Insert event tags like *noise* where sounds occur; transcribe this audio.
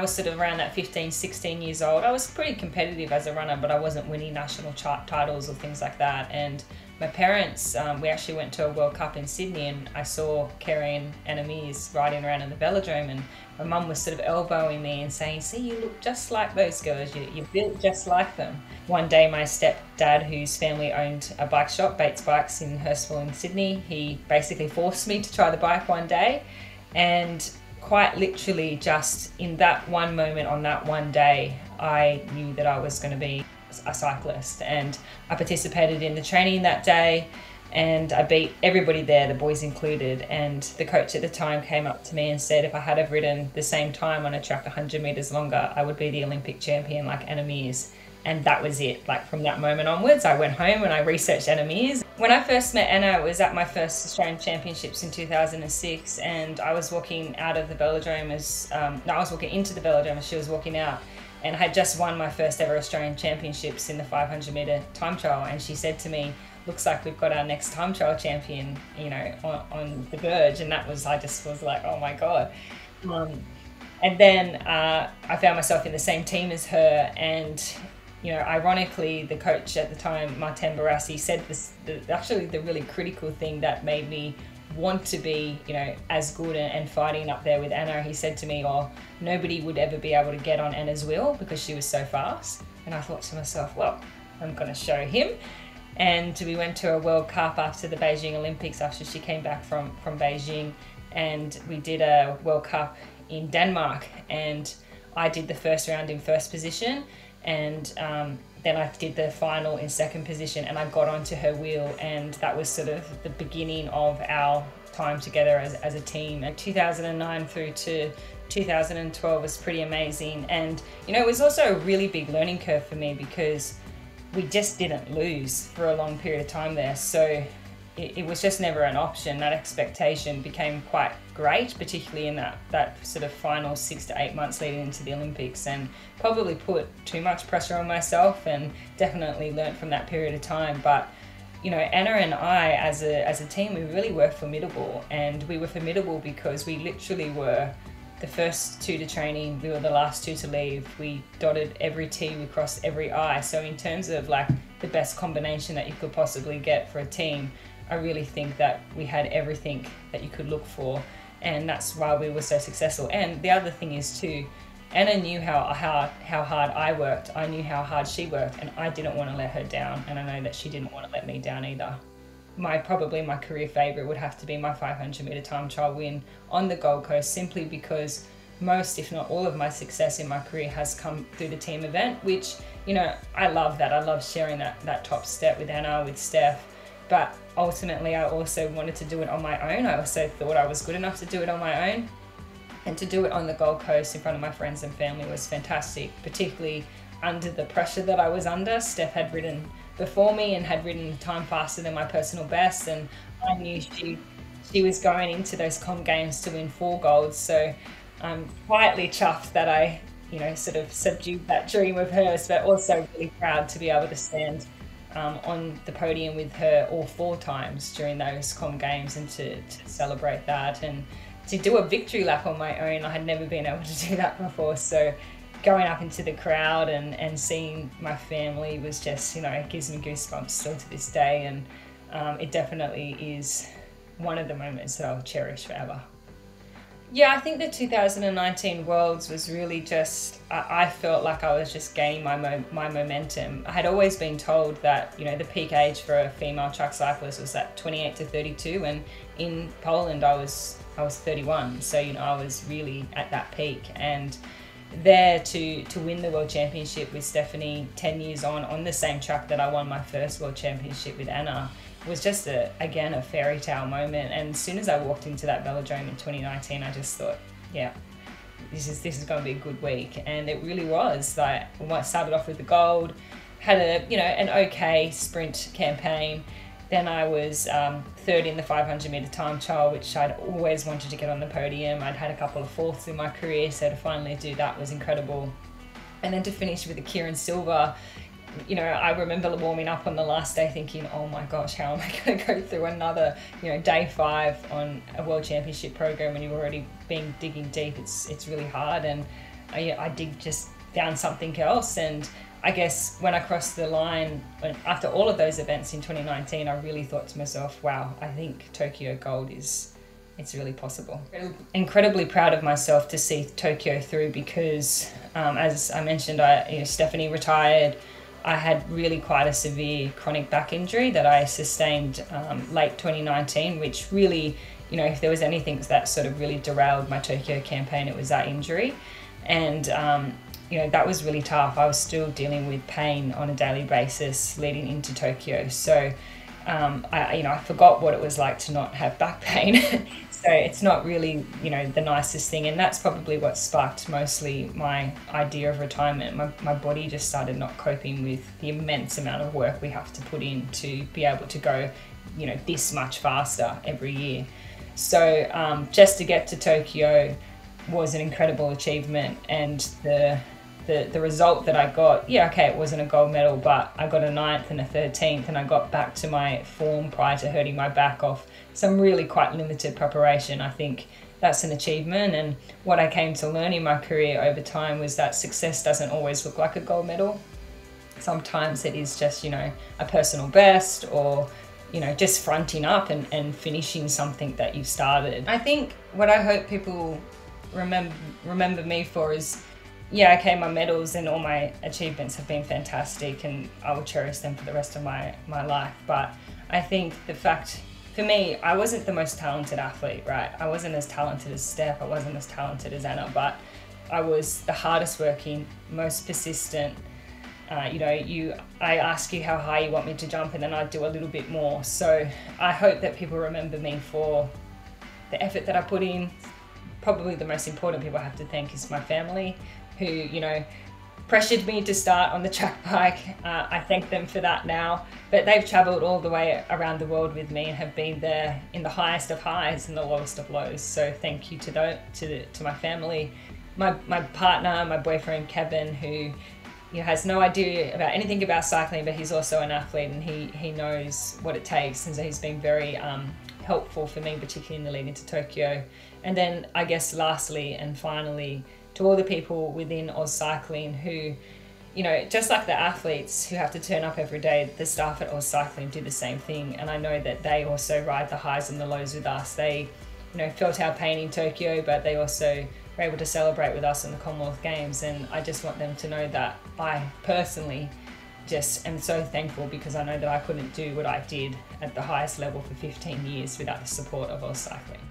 was sort of around that 15, 16 years old, I was pretty competitive as a runner, but I wasn't winning national titles or things like that. And my parents, um, we actually went to a World Cup in Sydney and I saw Kerrie and Anna riding around in the velodrome and my mum was sort of elbowing me and saying, see, you look just like those girls, you, you're built just like them. One day my stepdad, whose family owned a bike shop, Bates Bikes in Hurstville in Sydney, he basically forced me to try the bike one day and quite literally just in that one moment on that one day, I knew that I was going to be a cyclist and I participated in the training that day and I beat everybody there, the boys included. And the coach at the time came up to me and said if I had have ridden the same time on a track 100 meters longer, I would be the Olympic champion like Meares. And that was it. Like from that moment onwards, I went home and I researched Meares. When I first met Anna, it was at my first Australian Championships in 2006, and I was walking out of the velodrome as um, no, I was walking into the velodrome as she was walking out and I had just won my first ever Australian Championships in the 500 meter time trial. And she said to me, "Looks like we've got our next time trial champion, you know, on, on the verge." And that was, I just was like, "Oh my god." Um, and then uh, I found myself in the same team as her, and you know, ironically, the coach at the time, Martin Barras, said this. The, actually, the really critical thing that made me want to be, you know, as good and, fighting up there with Anna. He said to me, "Oh, nobody would ever be able to get on Anna's wheel because she was so fast." And I thought to myself, "Well, I'm going to show him." And we went to a World Cup after the Beijing Olympics after she came back from from Beijing, and we did a World Cup in Denmark, and I did the first round in first position, and um, then I did the final in second position and I got onto her wheel and that was sort of the beginning of our time together as, as a team. And 2009 through to 2012 was pretty amazing. And, you know, it was also a really big learning curve for me because we just didn't lose for a long period of time there. So it, it, was just never an option. That expectation became quite great, particularly in that, that sort of final six to eight months leading into the Olympics, and probably put too much pressure on myself and definitely learnt from that period of time. But you know, Anna and I, as a, as a team, we really were formidable, and we were formidable because we literally were the first two to training, we were the last two to leave. We dotted every T, we crossed every I. So, in terms of like the best combination that you could possibly get for a team, I really think that we had everything that you could look for, and that's why we were so successful. And the other thing is too, Anna knew how how how hard I worked. I knew how hard she worked, and I didn't want to let her down. And I know that she didn't want to let me down either. My probably my career favorite would have to be my 500 meter time trial win on the Gold Coast, simply because most, if not all, of my success in my career has come through the team event, which you know I love that. I love sharing that that top step with Anna, with Steph but ultimately, I also wanted to do it on my own. I also thought I was good enough to do it on my own. And to do it on the Gold Coast in front of my friends and family was fantastic, particularly under the pressure that I was under. Steph had ridden before me and had ridden time faster than my personal best, and I knew she she was going into those Comm Games to win four golds. So I'm quietly chuffed that I, you know, sort of subdued that dream of hers, but also really proud to be able to stand um, on the podium with her all four times during those Comm Games and to, to celebrate that and to do a victory lap on my own. I had never been able to do that before. So going up into the crowd and, and seeing my family was just, you know, it gives me goosebumps still to this day. And um, it definitely is one of the moments that I'll cherish forever. Yeah, I think the 2019 Worlds was really just, I felt like I was just gaining my, mo- my momentum. I had always been told that, you know, the peak age for a female track cyclist was at 28 to 32, and in Poland I was, I was 31. So, you know, I was really at that peak. And there to, to win the World Championship with Stephanie 10 years on, on the same track that I won my first World Championship with Anna was just a again a fairy tale moment. And as soon as I walked into that velodrome in 2019, I just thought, yeah, this is this is going to be a good week, and it really was. Like I started off with the gold, had a you know an okay sprint campaign. Then I was um, third in the 500 meter time trial, which I'd always wanted to get on the podium. I'd had a couple of fourths in my career, so to finally do that was incredible. And then to finish with the keirin Silver, you know, I remember warming up on the last day thinking, oh my gosh, how am I *laughs* going to go through another, you know, day five on a world championship program when you've already been digging deep? It's it's really hard. And I, I did just found something else and I guess when I crossed the line after all of those events in 2019, I really thought to myself, wow, I think Tokyo Gold is it's really possible. Incredibly proud of myself to see Tokyo through because, um, as I mentioned, I you know, Stephanie retired. I had really quite a severe chronic back injury that I sustained um, late 2019, which really, you know, if there was anything that sort of really derailed my Tokyo campaign, it was that injury. And um, you know that was really tough. I was still dealing with pain on a daily basis leading into Tokyo. So um, I you know I forgot what it was like to not have back pain. *laughs* so it's not really you know the nicest thing, and that's probably what sparked mostly my idea of retirement. My my body just started not coping with the immense amount of work we have to put in to be able to go you know this much faster every year. So um, just to get to Tokyo was an incredible achievement and the the, the result that I got, yeah, okay, it wasn't a gold medal, but I got a ninth and a 13th, and I got back to my form prior to hurting my back off some really quite limited preparation. I think that's an achievement. And what I came to learn in my career over time was that success doesn't always look like a gold medal. Sometimes it is just, you know, a personal best or, you know, just fronting up and, and finishing something that you started. I think what I hope people remember remember me for is yeah, okay, my medals and all my achievements have been fantastic and I will cherish them for the rest of my, my life. But I think the fact, for me, I wasn't the most talented athlete, right? I wasn't as talented as Steph, I wasn't as talented as Anna, but I was the hardest working, most persistent. Uh, you know, you I ask you how high you want me to jump, and then I do a little bit more. So I hope that people remember me for the effort that I put in. Probably the most important people I have to thank is my family, who, you know, pressured me to start on the track bike. Uh, I thank them for that now. But they've travelled all the way around the world with me and have been there in the highest of highs and the lowest of lows. So thank you to the, to to my family, my my partner, my boyfriend Kevin, who you know, has no idea about anything about cycling, but he's also an athlete and he he knows what it takes, and so he's been very um, helpful for me, particularly in the lead into Tokyo. And then I guess lastly and finally to all the people within AusCycling who, you know, just like the athletes who have to turn up every day, the staff at AusCycling do the same thing. And I know that they also ride the highs and the lows with us. They, you know, felt our pain in Tokyo, but they also were able to celebrate with us in the Commonwealth Games. And I just want them to know that I personally just am so thankful because I know that I couldn't do what I did at the highest level for 15 years without the support of AusCycling.